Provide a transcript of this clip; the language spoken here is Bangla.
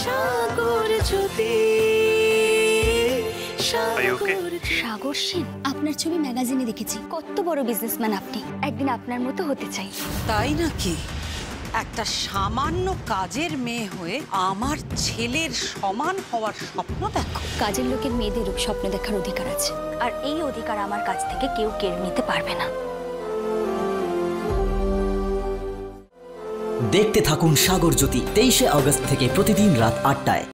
সাগর জ্যোতি? সাগর সেন আপনার ছবি ম্যাগাজিনে দেখেছি। কত বড় বিজনেসম্যান আপনি। একদিন আপনার মতো হতে চাই। তাই নাকি? একটা সামান্য কাজের মেয়ে হয়ে আমার ছেলের সমান হওয়ার স্বপ্ন দেখো। কাজের লোকের মেয়েদের স্বপ্ন দেখার অধিকার আছে। আর এই অধিকার আমার কাছ থেকে কেউ কেড়ে নিতে পারবে না। দেখতে থাকুন সাগর জ্যোতি তেইশে আগস্ট থেকে প্রতিদিন রাত আটটায়।